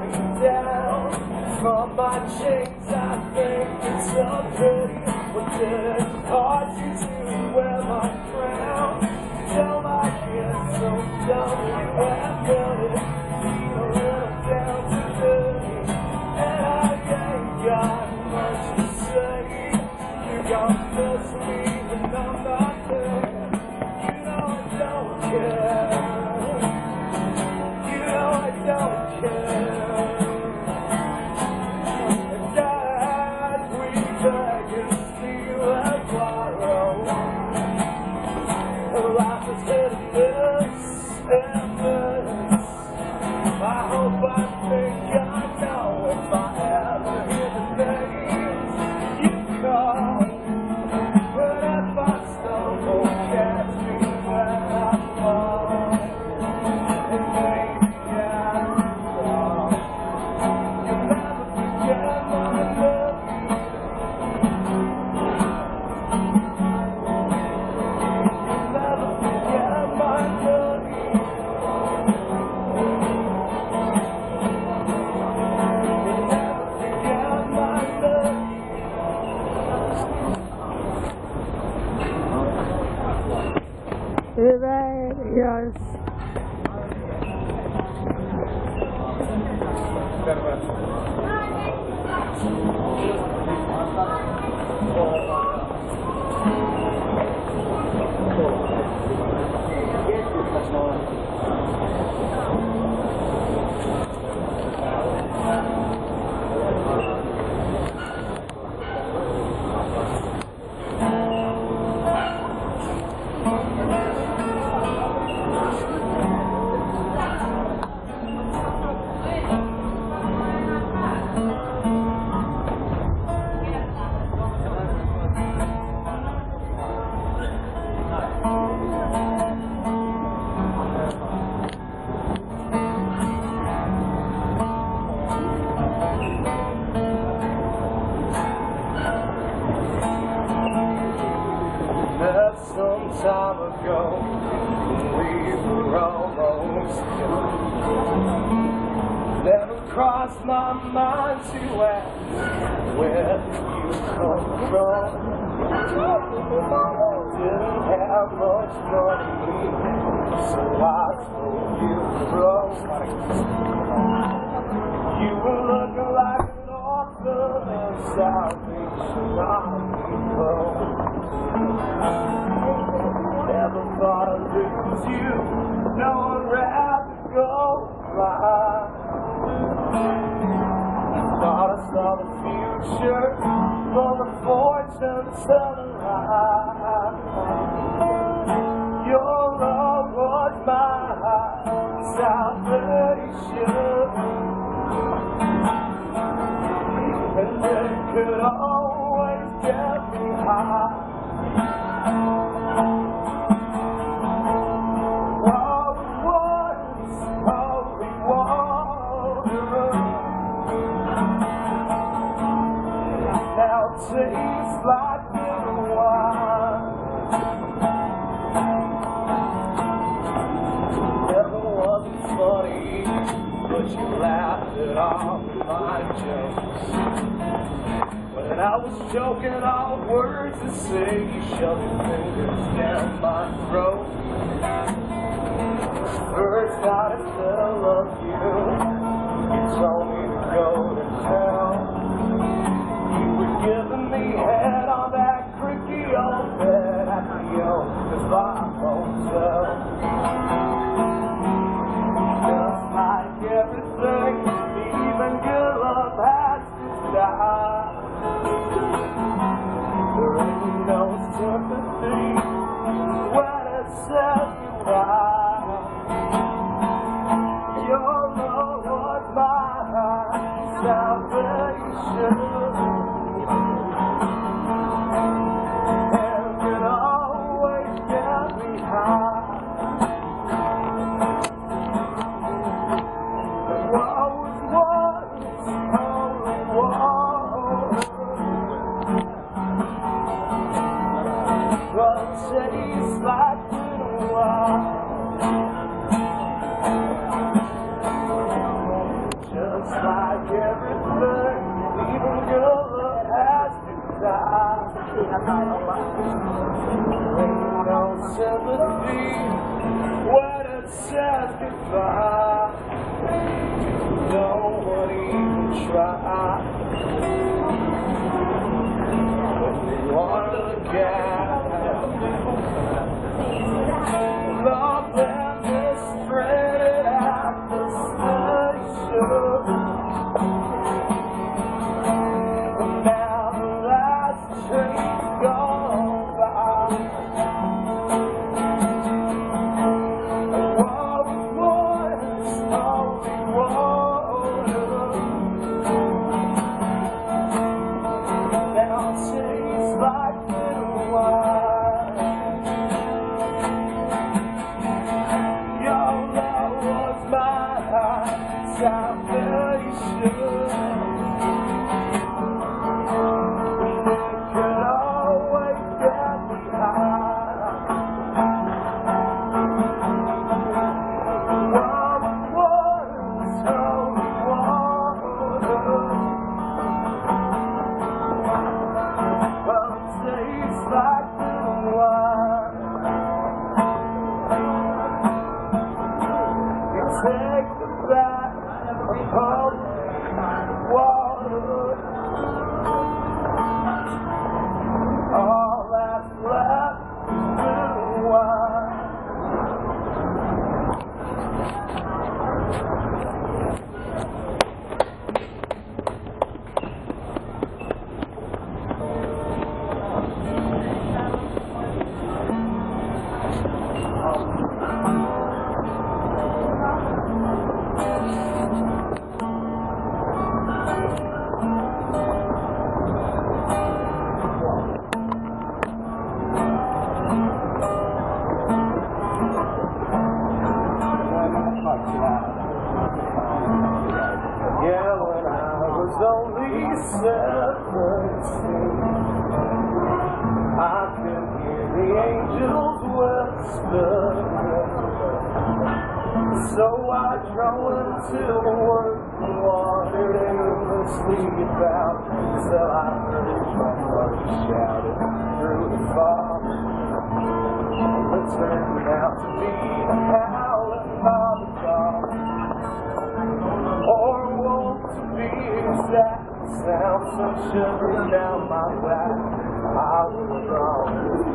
me down. From my chains I think it's a pity What did it cause you to wear my crown? Tell my kids don't tell me where I it Goodbye. Yes. time ago we were almost. Never crossed my mind to ask where you come from. Didn't have much money, so I stole you from. You were looking like an orphan inside. salvation. And it could all my jokes. When I was choking all words to say, you shoved your fingers down my throat. take that apart. I can hear the angels' whispering, So I draw until the word water endlessly about till I heard my mother shouting through the fog. It turned out to be some sugar down my back. I was wrong.